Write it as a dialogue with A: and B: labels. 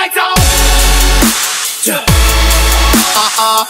A: lights on. Uh uh.